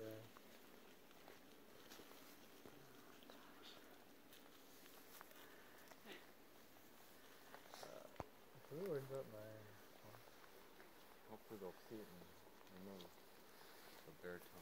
Yeah. Uh, who up nine? Hopefully they'll see it and remove the bear tongue.